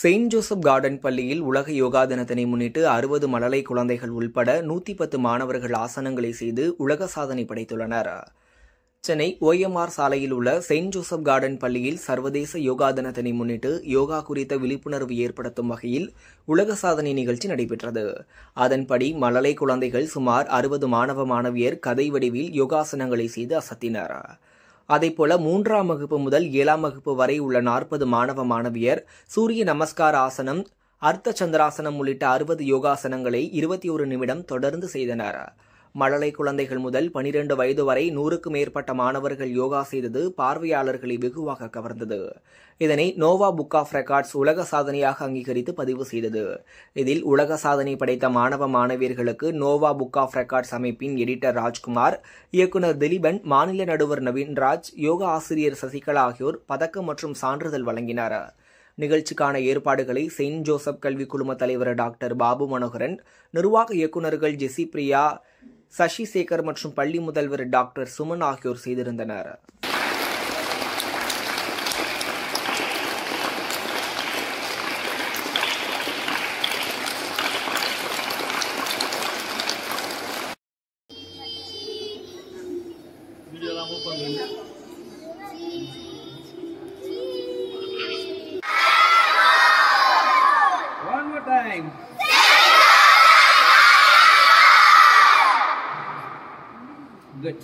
Saint Joseph garden பள்ளியில் உலக யோகா தினத்தினை முன்னிட்டு அறுபது மழலை குழந்தைகள் உள்பட நூற்றி பத்து மாணவர்கள் ஆசனங்களை செய்து உலக சாதனை படைத்துள்ளனர். சென்னை ஓஎம்ஆர் சாலையில் உள்ள செயின்ட் ஜோசப் கார்டன் பள்ளியில் சர்வதேச யோகா தினத்தினை முன்னிட்டு யோகா குறித்த விழிப்புணர்வு ஏற்படுத்தும் வகையில் உலக சாதனை நிகழ்ச்சி நடைபெற்றது. அதன்படி மழலை குழந்தைகள் சுமார் அறுபது மாணவ மாணவியர் கதை வடிவில் யோகாசனங்களை செய்து அசத்தினர். அதேபோல மூன்றாம் வகுப்பு முதல் ஏழாம் வகுப்பு வரை உள்ள நாற்பது மாணவ மாணவியர் சூரிய நமஸ்கார ஆசனம் அர்த்த சந்திராசனம் உள்ளிட்ட அறுபது யோகாசனங்களை இருபத்தி ஒரு நிமிடம் தொடர்ந்து செய்தனர். மழலை குழந்தைகள் முதல் பனிரெண்டு வயது வரை நூறுக்கும் மேற்பட்ட மாணவர்கள் யோகா செய்தது பார்வையாளர்களை வெகுவாக கவர்ந்தது. இதனை நோவா புக் ஆஃப் ரெக்கார்ட்ஸ் உலக சாதனையாக அங்கீகரித்து பதிவு செய்தது. இதில் உலக சாதனை படைத்த மாணவ மாணவியர்களுக்கு நோவா புக் ஆஃப் ரெக்கார்ட்ஸ் அமைப்பின் எடிட்டர் ராஜ்குமார் இயக்குநர் திலீபன் மாநில நடுவர் நவீன்ராஜ் யோகா ஆசிரியர் சசிகலா ஆகியோர் பதக்கம் மற்றும் சான்றிதழ் வழங்கினார். நிகழ்ச்சிக்கான ஏற்பாடுகளை செயின்ட் ஜோசப் கல்வி குழும தலைவர் டாக்டர் பாபு மனோகரன் நிர்வாக இயக்குநர்கள் ஜெசி பிரியா சசி சேகர் மற்றும் பள்ளி முதல்வர் டாக்டர் சுமன் ஆகியோர் செய்திருந்தனர். வீடியோலாம் good.